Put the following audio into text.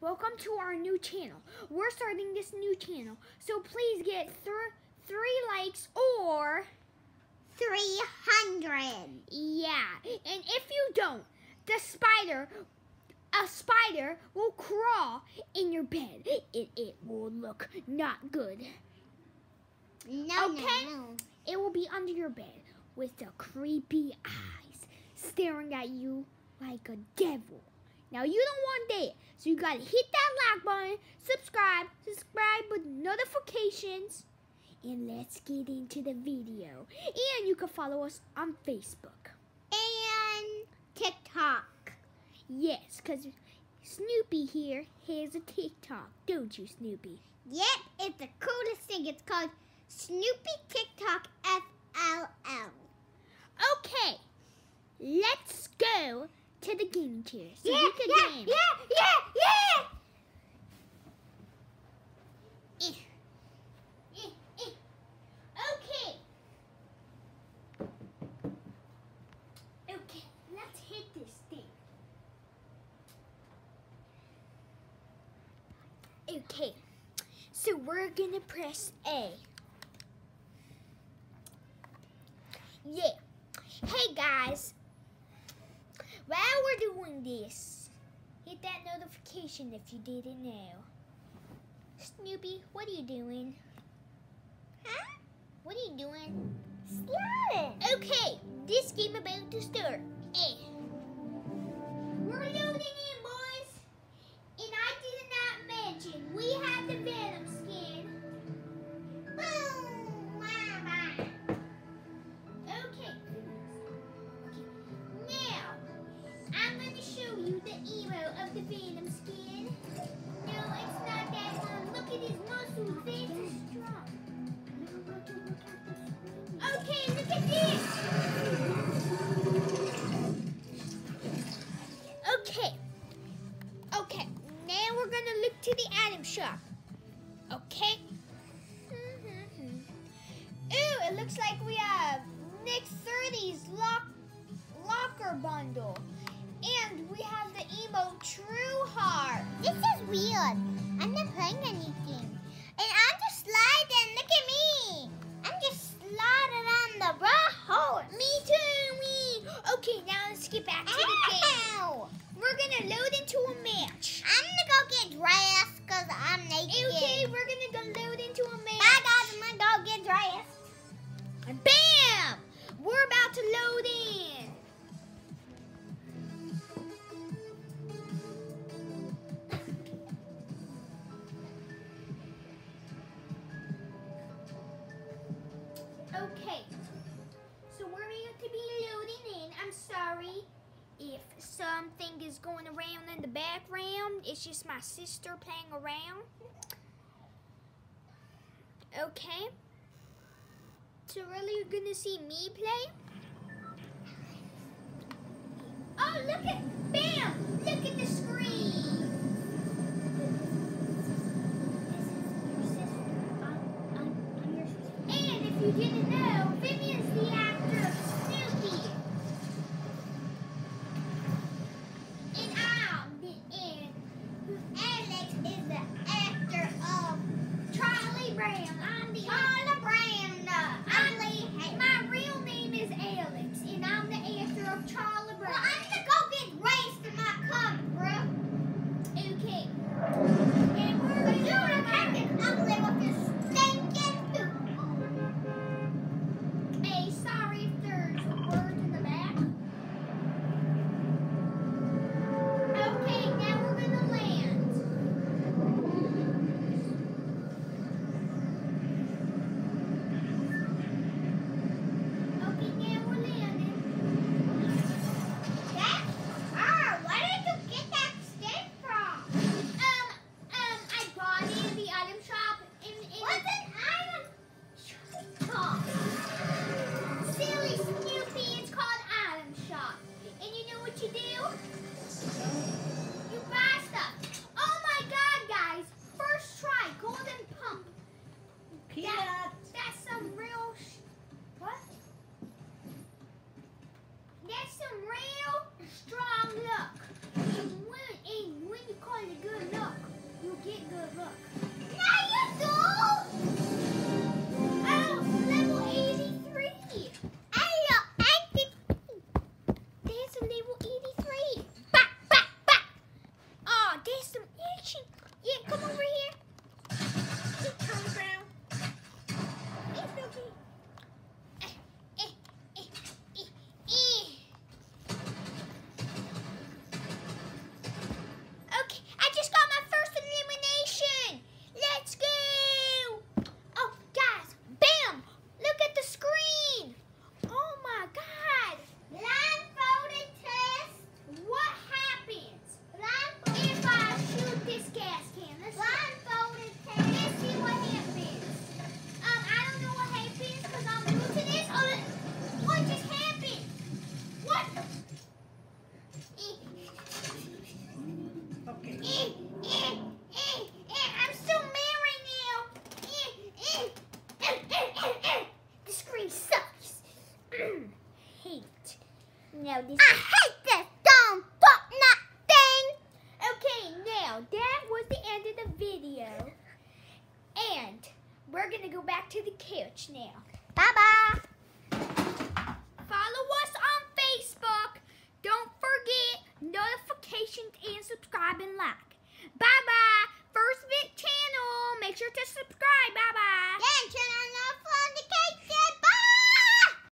welcome to our new channel. We're starting this new channel, so please get th three likes or 300. yeah. And if you don't, the spider, a spider will crawl in your bed. It it will look not good. No, Okay. no, no. It will be under your bed with the creepy eyes staring at you like a devil. Now you don't want that, so you gotta hit that like button, subscribe, subscribe with notifications, and let's get into the video. And you can follow us on Facebook. And TikTok. Yes, because Snoopy here has a TikTok, don't you, Snoopy? Yep, it's the coolest thing. It's called Snoopy TikTok FLL. Okay, let's go to the gaming chair so yeah, we can yeah, game. yeah, yeah, yeah. Eh. Eh, eh. Okay. Okay, let's hit this thing. Okay, so we're gonna press A. Yeah. Hey guys, while we're doing this, hit that notification if you didn't know. Snoopy, what are you doing? Huh? What are you doing? Slide. Okay, this game about to start. Eh. Okay, look at this. Okay. Okay. Now we're to look to the item shop. Okay. Mm-hmm. Ooh, it looks like we have Nick 30's lock, locker bundle. And we have the emo True Heart. This is weird. I'm not playing anything. Back to the game. Ow. We're gonna load into a match. I'm gonna go get dressed because I'm naked. Okay, we're gonna go load into a Bye match. guys, I'm gonna go get dressed. And bam! We're about to load in. Okay, so we're going to be loading in. I'm sorry if something is going around in the background. It's just my sister playing around. Okay. So really you're gonna see me play? Oh look at bam! Look at the I'm the Charlie Yeah, come over here. We're going to go back to the couch now. Bye-bye. Follow us on Facebook. Don't forget notifications and subscribe and like. Bye-bye.